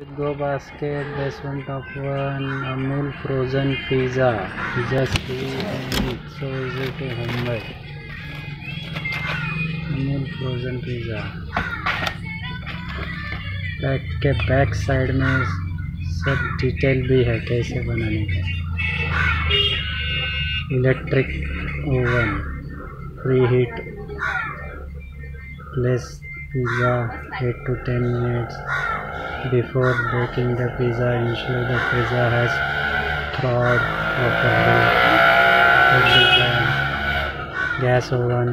Go basket basement of one Amul frozen pizza just so is it Mumbai Amul frozen pizza pack के back side में सब detail भी है कैसे बनाने का। Electric oven preheat place pizza at two ten minutes before baking the pizza ensure the pizza has thawed properly Put the pan gas oven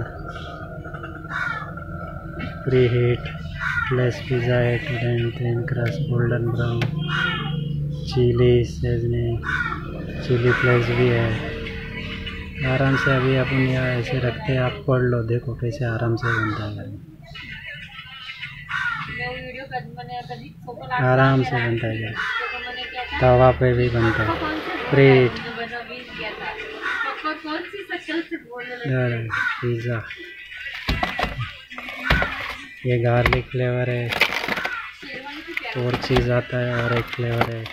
preheat place pizza 8 to 10 thin crust golden brown chilli सेजने chilli flakes भी है आराम से अभी अपन यहाँ ऐसे रखते हैं आप पढ़ लो देखो कैसे आराम से बनता है आराम से बनता है तवा पे भी बनता है। प्लेट पिज़्ज़ा ये गार्लिक फ्लेवर है? और चीज़ आता है और एक फ्लेवर है।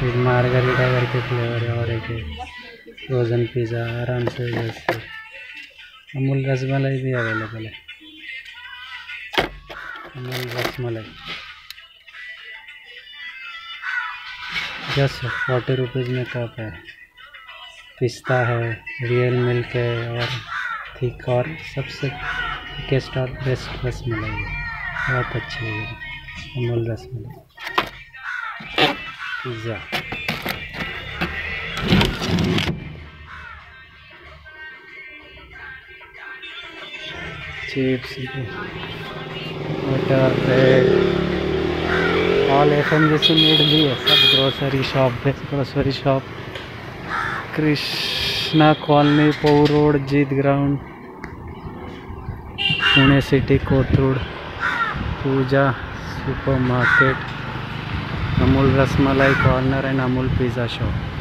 फिर मार्गरीटा करके फ्लेवर है और एक फ्रोज़न पिज़्ज़ा आराम से जैसे अमूल रसमलाई भी अवेलेबल है। रसमलाई जस्ट फोर्टी रुपीज़ में कप है। पिस्ता है रियल मिल्क है और थिक और सबसे थिकेस्ट और बेस्ट रसमलाई है बहुत अच्छी है। Amul rasmalai pizza chips butter bread all F M जैसे नीड भी है, सब grocery shop best grocery shop Krishna colony Paud road, Jeet ground, Pune city Kothrud, Pooja supermarket Amul rasmalai corner and Amul pizza shop